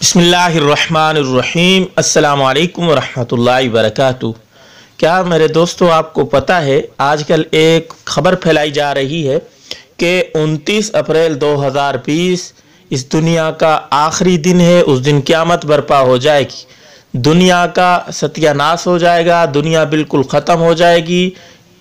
بسم اللہ الرحمن الرحیم۔ السلام علیکم ورحمۃ اللہ وبرکاتہ۔ کیا میرے دوستو آپ کو پتہ ہے، آج کل ایک خبر پھیلائی جا رہی ہے کہ انتیس اپریل دو ہزار بیس اس دنیا کا آخری دن ہے، اس دن قیامت برپا ہو جائے گی۔ دنیا کا ستیہ ناس ہو جائے گا، دنیا بالکل ختم ہو جائے گی،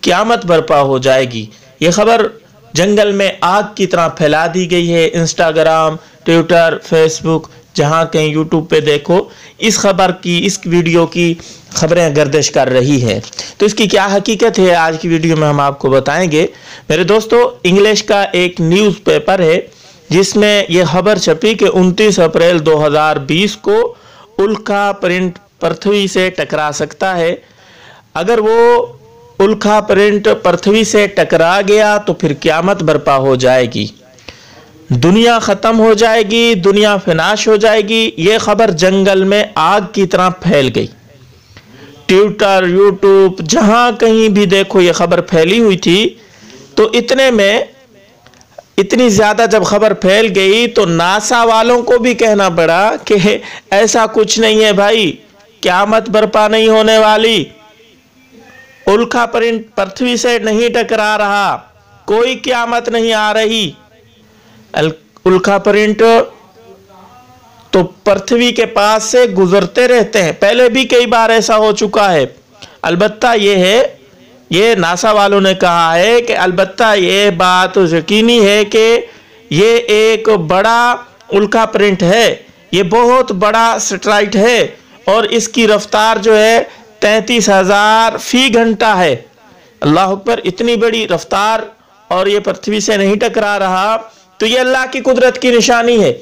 قیامت برپا ہو جائے گی۔ یہ خبر جنگل میں آگ کی طرح پھیلا دی گئی ہے۔ انسٹاگرام، ٹویٹر، فیس بک جہاں کہیں یوٹیوب پہ دیکھو، اس خبر کی، اس ویڈیو کی خبریں گردش کر رہی ہے تو اس کی کیا حقیقت ہے؟ آج کی ویڈیو میں ہم آپ کو بتائیں گے۔ میرے دوستو، انگلش کا ایک نیوز پیپر ہے، جس میں یہ خبر چھپی کہ انتیس اپریل دو ہزار بیس کو الکا پرنٹ پرتھوی سے ٹکرا سکتا ہے۔ اگر وہ الکا پرنٹ پرتھوی سے ٹکرا گیا تو پھر قیامت برپا ہو جائے گی۔ دنیا ختم ہو جائے گی، دنیا فناش ہو جائے گی۔ یہ خبر جنگل میں آگ کی طرح پھیل گئی۔ ٹویٹر، یوٹیوب، جہاں کہیں بھی دیکھو یہ خبر پھیلی ہوئی تھی۔ تو اتنے میں اتنی زیادہ جب خبر پھیل گئی تو ناسا والوں کو بھی کہنا پڑا کہ ایسا کچھ نہیں ہے بھائی، قیامت برپا نہیں ہونے والی۔ الکا پرنٹ پرتھوی سے نہیں ٹکرا رہا۔ کوئی قیامت نہیں آ رہی۔ الکا پرنٹ تو پرتھوی کے پاس سے گزرتے رہتے ہیں۔ پہلے بھی کئی بار ایسا ہو چکا ہے۔ البتہ یہ ہے، یہ ناسا والوں نے کہا ہے کہ البتہ یہ بات یقینی ہے کہ یہ ایک بڑا الکا پرنٹ ہے۔ یہ بہت بڑا سٹرائٹ ہے اور اس کی رفتار جو ہے تینتیس ہزار فی گھنٹہ ہے۔ اللہ اکبر، اتنی بڑی رفتار اور یہ پرتھوی سے نہیں ٹکرا رہا۔ تو یہ اللہ کی قدرت کی نشانی ہے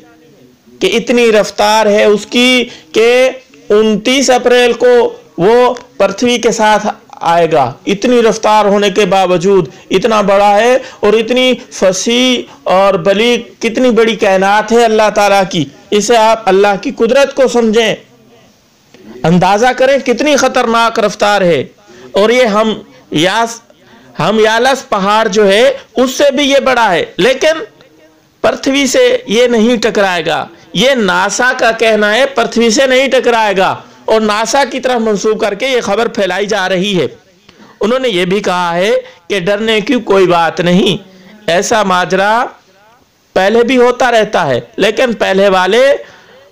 کہ اتنی رفتار ہے اس کی کہ انتیس اپریل کو وہ پرتھوی کے ساتھ آئے گا۔ اتنی رفتار ہونے کے باوجود اتنا بڑا ہے اور اتنی فصیح اور بلی کتنی بڑی کائنات ہے اللہ تعالیٰ کی۔ اسے آپ اللہ کی قدرت کو سمجھیں۔ اندازہ کریں کتنی خطرناک رفتار ہے۔ اور یہ ہم یاس ہم یالس پہاڑ جو ہے، اس سے بھی یہ بڑا ہے۔ لیکن پرتھوی سے یہ نہیں ٹکرائے گا۔ یہ ناسا کا کہنا ہے، پرتھوی سے نہیں ٹکرائے گا۔ اور ناسا کی طرف منسوخ کر کے یہ خبر پھیلائی جا رہی ہے۔ انہوں نے یہ بھی کہا ہے کہ ڈرنے کی کوئی بات نہیں۔ ایسا ماجرا پہلے بھی ہوتا رہتا ہے، لیکن پہلے والے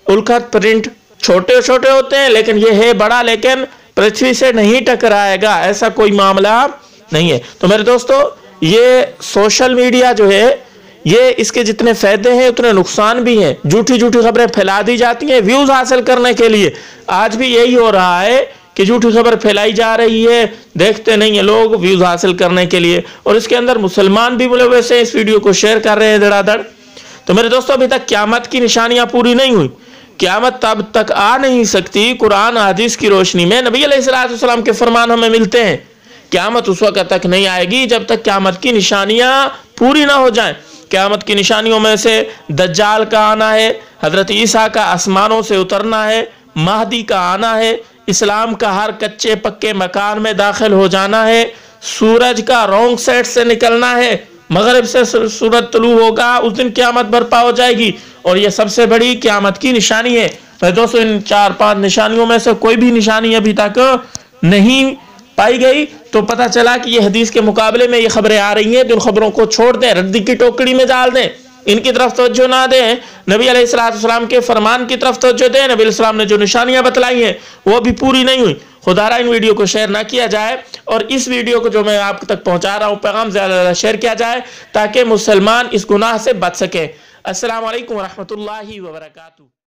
الکت پرنٹ چھوٹے چھوٹے ہوتے ہیں، لیکن یہ ہے بڑا، لیکن پرتھوی سے نہیں ٹکرائے گا۔ ایسا کوئی معاملہ نہیں ہے۔ تو میرے دوستو، یہ سوشل میڈیا جو ہے یہ اس کے جتنے فائدے ہیں، اتنے نقصان بھی ہیں۔ جھوٹی جھوٹی خبریں پھیلا دی جاتی ہیں ویوز حاصل کرنے کے لیے۔ آج بھی یہی ہو رہا ہے کہ جھوٹی خبر پھیلائی جا رہی ہے، دیکھتے نہیں ہیں لوگ ویوز حاصل کرنے کے لیے۔ اور اس کے اندر مسلمان بھی بولے ویسے اس ویڈیو کو شیئر کر رہے ہیں دڑا دڑ۔ تو میرے دوستوں ابھی تک قیامت کی نشانیاں پوری نہیں ہوئی۔ قیامت تب تک آ نہیں سکتی قرآن حدیث کی روشنی میں۔ نبی علیہ السلام کے فرمان ہمیں ملتے ہیں۔ قیامت اس وقت تک نہیں آئے گی جب تک قیامت کی نشانیاں پوری نہ ہو جائیں۔ قیامت کی نشانیوں میں سے دجال کا آنا ہے، حضرت عیسیٰ کا آسمانوں سے اترنا ہے، مہدی کا آنا ہے، اسلام کا ہر کچے پکے مکان میں داخل ہو جانا ہے، سورج کا رونگ سیٹ سے نکلنا ہے، مغرب سے سورج طلوع ہوگا، اس دن قیامت برپا ہو جائے گی۔ اور یہ سب سے بڑی قیامت کی نشانی ہے۔ دوستو، ان چار پانچ نشانیوں میں سے کوئی بھی نشانی ابھی تک نہیں پائی گئی۔ تو پتہ چلا کہ یہ حدیث کے مقابلے میں یہ خبریں آ رہی ہیں، تو ان خبروں کو چھوڑ دیں ردی کی ٹوکڑی میں ڈال دیں، ان کی طرف توجہ نہ دیں۔ نبی علیہ السلام کے فرمان کی طرف توجہ دیں، نبی علیہ السلام نے جو نشانیاں بتلائی ہیں، وہ بھی پوری نہیں ہوئی خدا رہا ان ویڈیو کو شیئر نہ کیا جائے اور اس ویڈیو کو جو میں آپ تک پہنچا رہا ہوں، پیغام زیادہ زیادہ شیئر کیا جائے تاکہ مسلمان اس گناہ سے بچ سکیں۔ السلام علیکم ورحمۃ اللہ وبرکاتہ۔